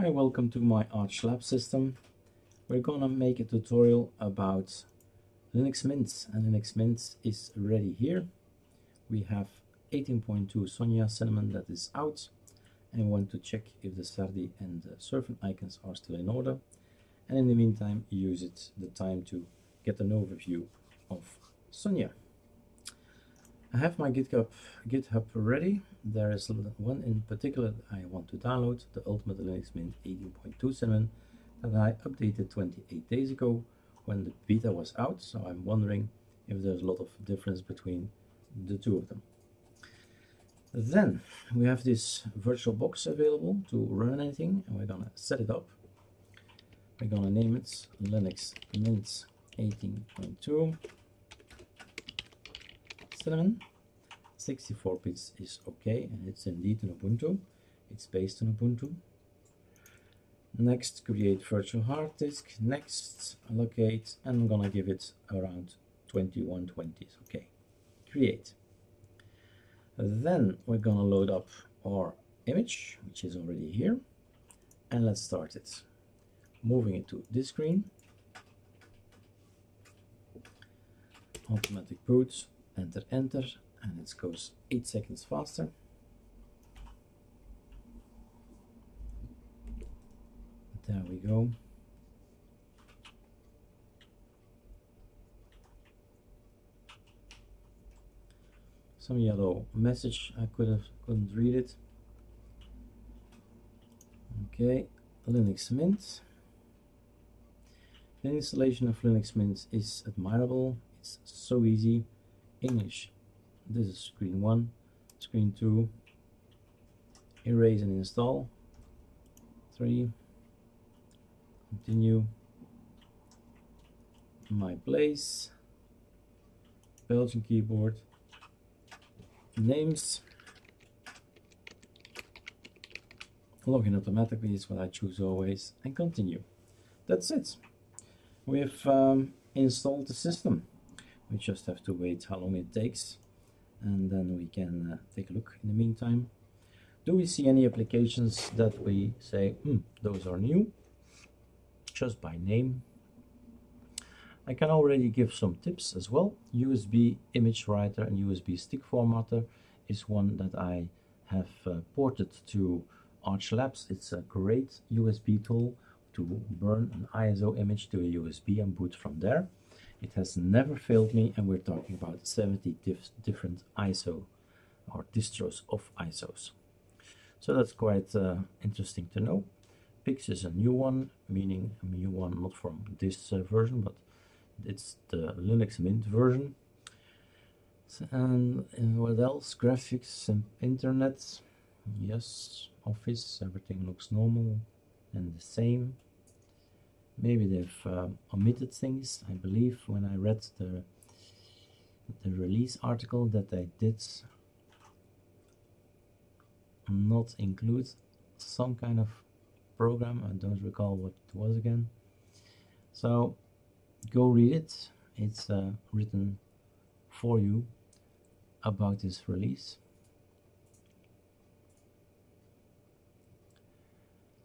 Hi, welcome to my Arch Lab system. We're gonna make a tutorial about Linux Mint and Linux Mint is ready here. We have 18.2 Sonya Cinnamon that is out and we want to check if the Sardi and the Surfn icons are still in order and in the meantime use it the time to get an overview of Sonya. I have my GitHub, GitHub ready. There is one in particular I want to download, the Ultimate Linux Mint 18.27 that I updated 28 days ago when the beta was out. So I'm wondering if there's a lot of difference between the two of them. Then we have this virtual box available to run anything and we're gonna set it up. We're gonna name it Linux Mint 18.2 cinnamon 64 bits is okay and it's indeed an ubuntu. It's based on ubuntu. Next create virtual hard disk. Next allocate. And i'm gonna give it around 2120 okay. Create. Then we're gonna load up our image which is already here. And let's start it. Moving it to this screen. Automatic boot enter enter and it goes 8 seconds faster. There we go. Some yellow message I could have couldn't read it. Okay Linux Mint. The installation of Linux Mint is admirable. It's so easy English. This is screen 1 screen 2 erase and install. 3 continue. My place. Belgian keyboard. Names. Login automatically is what I choose always and continue. That's it. We've um, installed the system we just have to wait how long it takes and then we can uh, take a look in the meantime. Do we see any applications that we say hmm, those are new just by name? I can already give some tips as well. USB image writer and USB stick formatter is one that I have uh, ported to Arch Labs. It's a great USB tool to burn an ISO image to a USB and boot from there it has never failed me and we're talking about 70 dif different ISO or distros of ISOs. So that's quite uh, interesting to know. Pix is a new one, meaning a new one not from this uh, version, but it's the Linux Mint version. And, and what else? Graphics and internet. Yes, Office, everything looks normal and the same maybe they've uh, omitted things. I believe when I read the the release article that they did not include some kind of program. I don't recall what it was again. So go read it. It's uh, written for you about this release.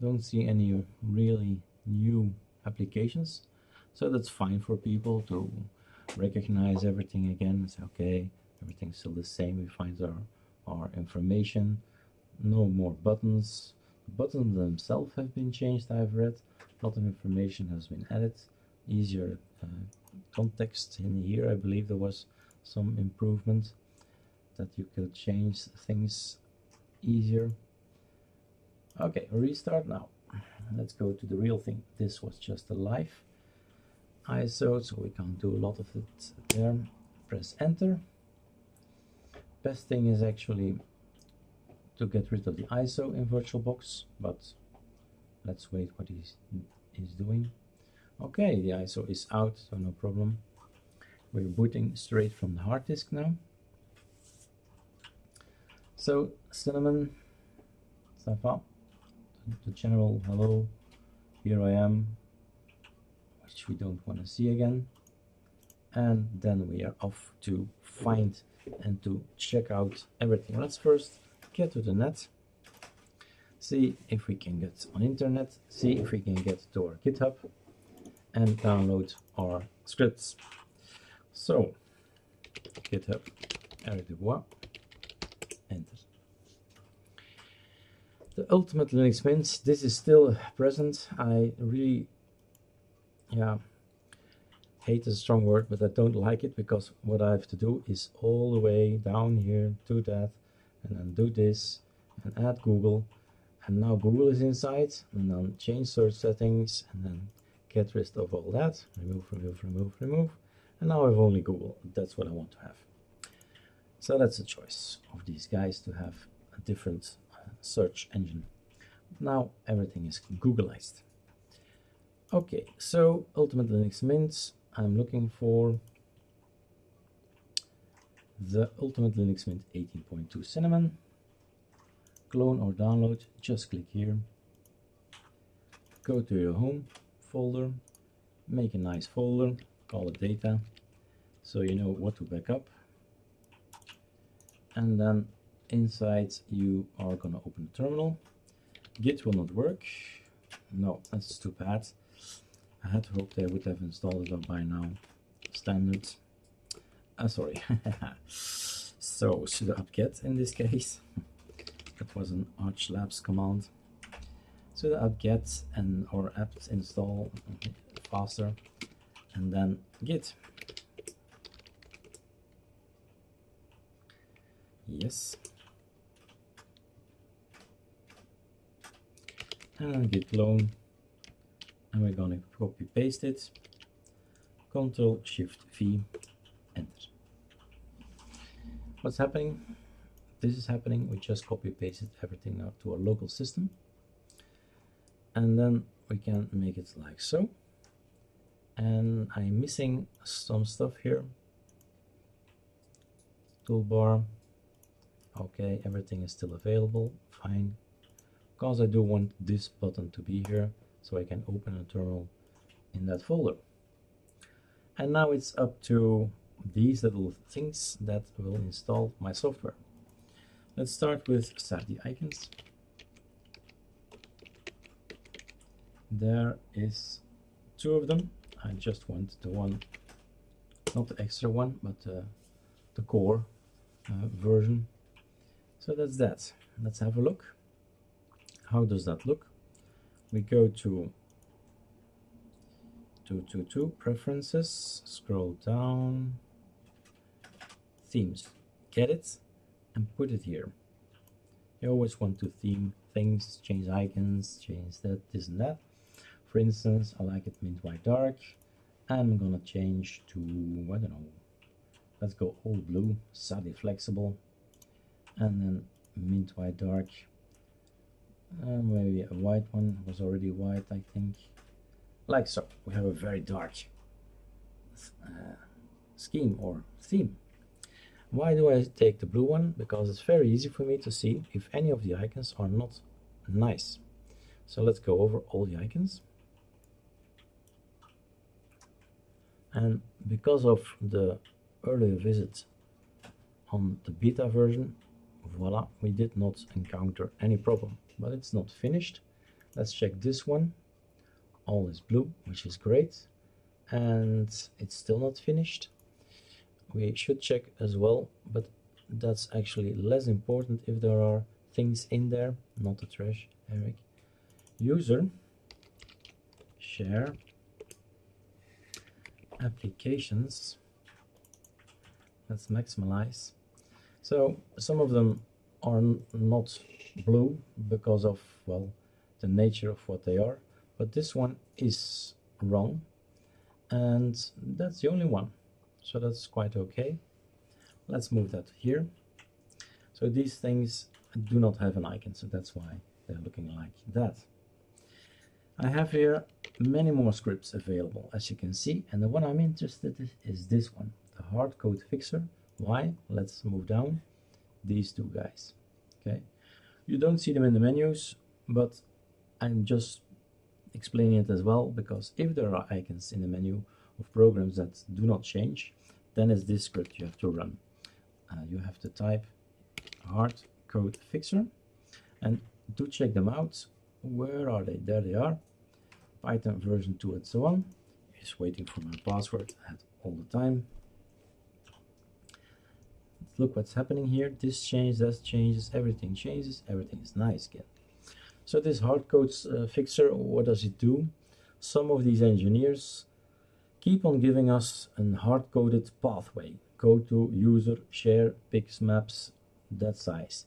Don't see any really new applications. So that's fine for people to recognize everything again. It's okay, everything's still the same. We find our, our information. No more buttons. The buttons themselves have been changed, I've read. A lot of information has been added. Easier uh, context in here. I believe there was some improvement that you could change things easier. Okay, restart now let's go to the real thing. This was just a live ISO so we can't do a lot of it there. Press enter. Best thing is actually to get rid of the ISO in VirtualBox but let's wait what he's doing. Okay the ISO is out so no problem. We're booting straight from the hard disk now. So cinnamon Safa the general hello here I am which we don't want to see again. And then we are off to find and to check out everything. Let's first get to the net. See if we can get on internet, see if we can get to our GitHub and download our scripts. So, GitHub, Erik Dubois, enter. The Ultimate Linux Mint, this is still present. I really, yeah, hate is a strong word, but I don't like it because what I have to do is all the way down here, do that, and then do this, and add Google, and now Google is inside, and then change search settings, and then get rid of all that, remove, remove, remove, remove, and now I have only Google. That's what I want to have. So that's a choice of these guys to have a different search engine. Now everything is Googleized. Okay, so Ultimate Linux Mint, I'm looking for the Ultimate Linux Mint 18.2 Cinnamon. Clone or download, just click here. Go to your home folder, make a nice folder, call it data, so you know what to back up. And then inside you are gonna open the terminal. Git will not work. No, that's too bad. I had hoped they would have installed it by now. Standard. Uh, sorry. so sudo apt-get in this case. that was an Arch Labs command. Sudo apt-get and or apt install faster, and then git. Yes. And git clone and we're going to copy paste it. Control shift v enter. What's happening? This is happening. We just copy pasted everything now to our local system. And then we can make it like so. And I'm missing some stuff here. Toolbar. Okay everything is still available. Fine because I do want this button to be here so I can open a terminal in that folder. And now it's up to these little things that will install my software. Let's start with Sardi icons. There is two of them. I just want the one, not the extra one, but uh, the core uh, version. So that's that. Let's have a look. How does that look? we go to 222 preferences scroll down themes get it and put it here. You always want to theme things change icons change that this and that. For instance I like it mint white dark. I'm gonna change to I don't know let's go all blue slightly flexible. And then mint white dark uh, maybe a white one was already white I think. Like so we have a very dark uh, scheme or theme. Why do I take the blue one? Because it's very easy for me to see if any of the icons are not nice. So let's go over all the icons. And because of the earlier visit on the beta version voila we did not encounter any problem but it's not finished. Let's check this one. All is blue, which is great. And it's still not finished. We should check as well, but that's actually less important if there are things in there, not the trash, Erik. User, share, applications. Let's maximize. So some of them are not blue because of, well, the nature of what they are. But this one is wrong. And that's the only one. So that's quite okay. Let's move that here. So these things do not have an icon, so that's why they're looking like that. I have here many more scripts available, as you can see, and the one I'm interested in is this one, the hard code fixer. Why? Let's move down. These two guys. Okay, you don't see them in the menus, but I'm just explaining it as well because if there are icons in the menu of programs that do not change, then it's this script you have to run. Uh, you have to type hard code fixer and do check them out. Where are they? There they are. Python version 2 and so on. Just waiting for my password at all the time. Look what's happening here. This changes, that changes, everything changes, everything is nice again. So this hardcode uh, fixer, what does it do? Some of these engineers keep on giving us a hard-coded pathway. Go to user, share, pixmaps, that size.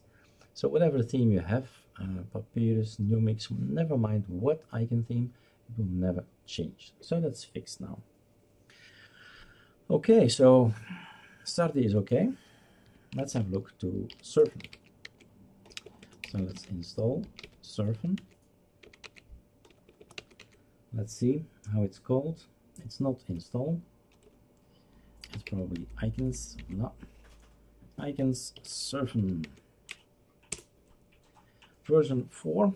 So whatever theme you have, uh, Papirus, Numix, never mind what icon theme, it will never change. So that's fixed now. Okay, so Sardi is okay. Let's have a look to Surfn. So let's install Surfn. Let's see how it's called. It's not install. It's probably icons. No. Icons Surfn. Version 4.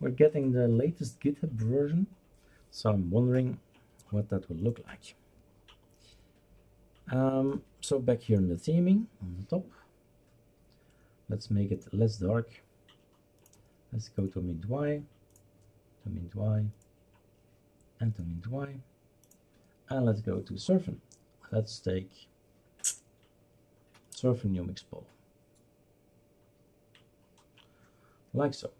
We're getting the latest GitHub version. So I'm wondering what that will look like. Um, so back here in the theming on the top, let's make it less dark. Let's go to mint y, to mint y, and to mint y, and let's go to Surfn. Let's take Surfn new mix Polo, like so.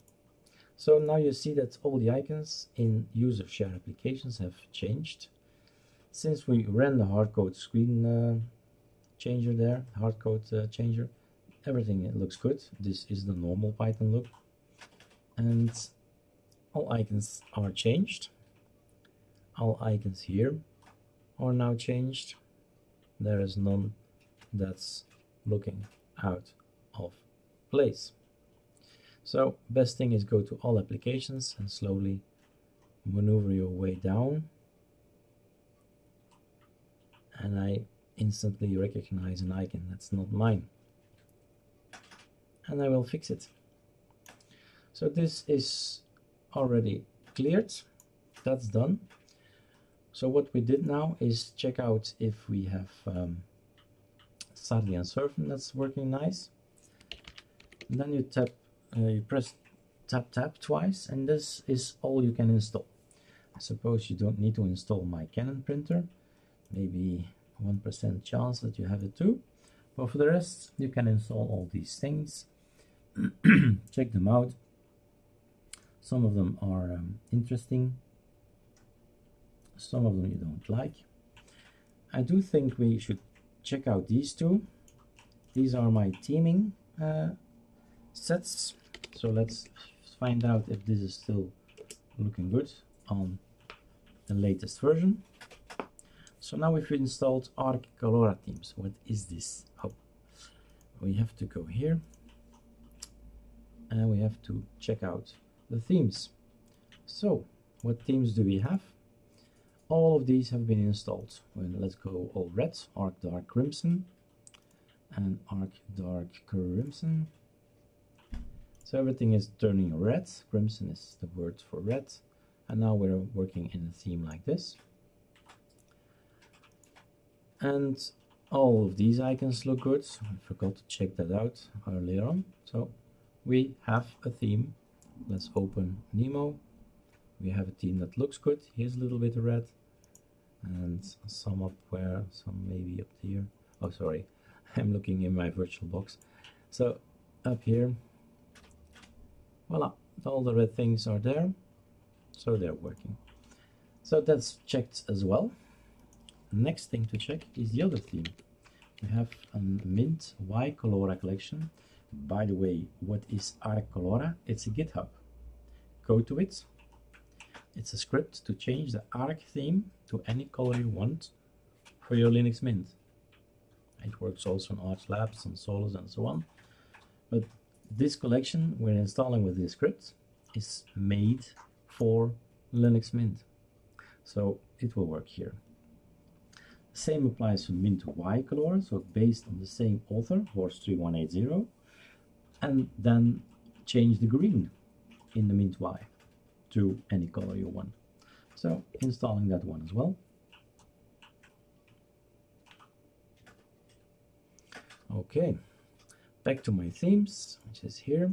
So now you see that all the icons in user share applications have changed. Since we ran the hardcode screen uh, changer there, hardcode uh, changer, everything looks good. This is the normal Python look. And all icons are changed. All icons here are now changed. There is none that's looking out of place. So best thing is go to all applications and slowly maneuver your way down. And I instantly recognize an icon that's not mine. And I will fix it. So this is already cleared. That's done. So what we did now is check out if we have um, Sardi and Surfn that's working nice. And then you tap uh, you press tap tap twice and this is all you can install. I suppose you don't need to install my Canon printer, maybe 1% chance that you have it too. But for the rest, you can install all these things, check them out. Some of them are um, interesting, some of them you don't like. I do think we should check out these two. These are my theming uh, sets so let's find out if this is still looking good on the latest version. So now we've installed Arc Colora themes. What is this? Oh, we have to go here and we have to check out the themes. So what themes do we have? All of these have been installed. Well, let's go all red, Arc Dark Crimson and Arc Dark Crimson so everything is turning red. Crimson is the word for red. And now we're working in a theme like this. And all of these icons look good. I forgot to check that out uh, earlier on. So we have a theme. Let's open Nemo. We have a theme that looks good. Here's a little bit of red. And some up where, some maybe up here. Oh, sorry. I'm looking in my virtual box. So up here voila all the red things are there so they're working so that's checked as well next thing to check is the other theme. We have a mint y colora collection. By the way what is arc colora? It's a github. Go to it. It's a script to change the arc theme to any color you want for your linux mint. It works also on arch labs and solus and so on. But this collection we're installing with this script is made for Linux Mint. So it will work here. Same applies for Mint Y color, so based on the same author, horst3180, and then change the green in the Mint Y to any color you want. So installing that one as well. Okay back to my themes, which is here.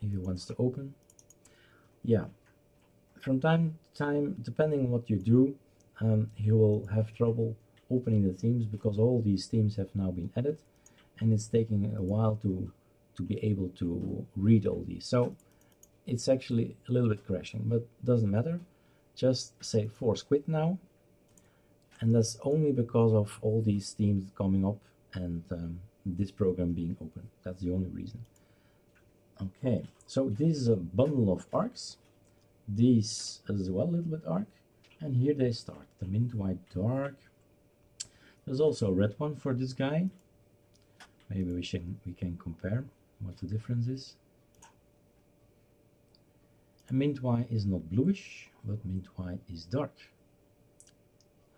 if he wants to open. Yeah, from time to time, depending on what you do, um, he will have trouble opening the themes because all these themes have now been added and it's taking a while to to be able to read all these. So it's actually a little bit crashing, but doesn't matter. Just say force quit now. And that's only because of all these themes coming up and um, this program being open. That's the only reason. Okay, so this is a bundle of arcs. These as well, a little bit arc. And here they start. The mint white dark. There's also a red one for this guy. Maybe we, should, we can compare what the difference is. A mint white is not bluish, but mint white is dark,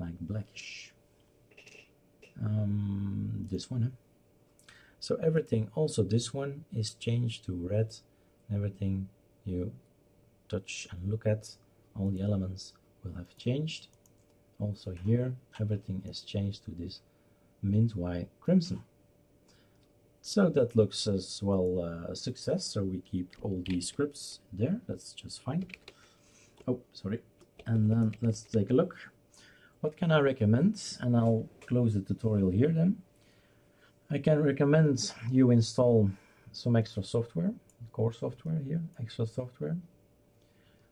like blackish. Um, this one, huh? So everything, also this one, is changed to red. Everything you touch and look at, all the elements will have changed. Also here, everything is changed to this mint white crimson. So that looks as well uh, a success, so we keep all these scripts there, that's just fine. Oh, sorry. And then let's take a look. What can I recommend? And I'll close the tutorial here then. I can recommend you install some extra software, core software here, extra software.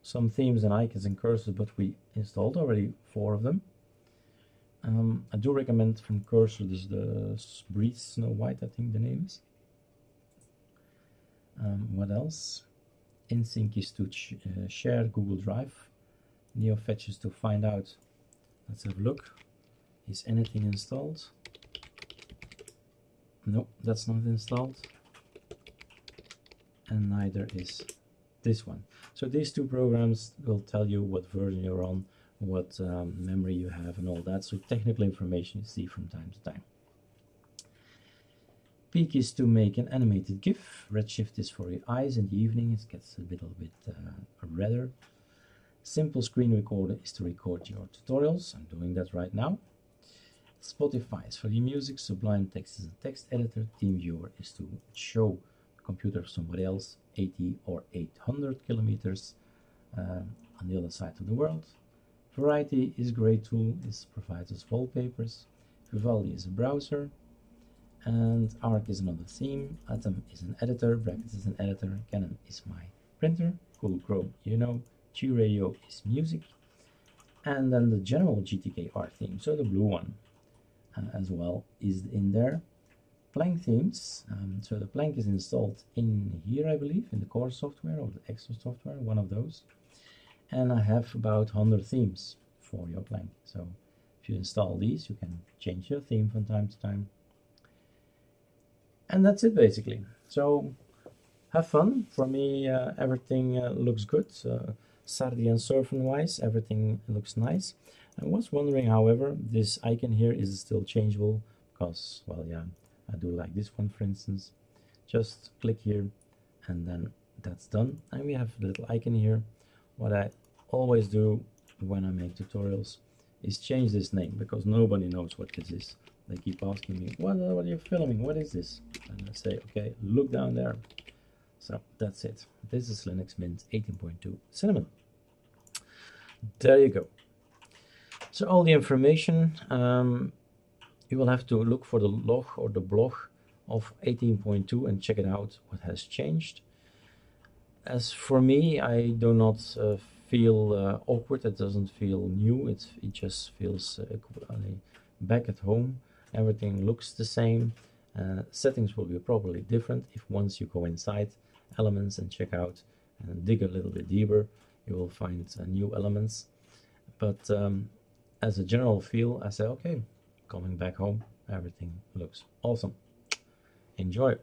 Some themes and icons and cursors, but we installed already four of them. Um, I do recommend from Cursor, this is the Breeze Snow White, I think the name is. Um, what else? InSync is to uh, share Google Drive. NeoFetch is to find out. Let's have a look. Is anything installed? No, that's not installed. And neither is this one. So these two programs will tell you what version you're on what um, memory you have and all that. So technical information you see from time to time. Peek is to make an animated GIF. Redshift is for your eyes in the evening. It gets a little bit uh, redder. Simple screen recorder is to record your tutorials. I'm doing that right now. Spotify is for your music. Sublime Text is a text editor. TeamViewer is to show computer somewhere else 80 or 800 kilometers uh, on the other side of the world. Variety is a great tool, it provides us wallpapers. Vivaldi is a browser. And Arc is another theme. Atom is an editor. Brackets is an editor. Canon is my printer. Google Chrome, you know. G-Radio is music. And then the general GTK theme, so the blue one uh, as well, is in there. Plank themes, um, so the Plank is installed in here, I believe, in the core software or the extra software, one of those and I have about 100 themes for your plank. So if you install these, you can change your theme from time to time. And that's it basically. So have fun. For me, uh, everything uh, looks good. Uh, Sardi and Surfn wise, everything looks nice. I was wondering, however, this icon here is still changeable because, well, yeah, I do like this one, for instance. Just click here and then that's done. And we have a little icon here what I always do when I make tutorials is change this name because nobody knows what this is. They keep asking me, what, what are you filming? What is this? And I say, okay, look down there. So that's it. This is Linux Mint 18.2 Cinnamon. There you go. So all the information, um, you will have to look for the log or the blog of 18.2 and check it out what has changed as for me, I do not uh, feel uh, awkward. It doesn't feel new. It it just feels uh, back at home. Everything looks the same. Uh, settings will be probably different if once you go inside elements and check out and dig a little bit deeper, you will find uh, new elements. But um, as a general feel, I say, okay, coming back home, everything looks awesome. Enjoy.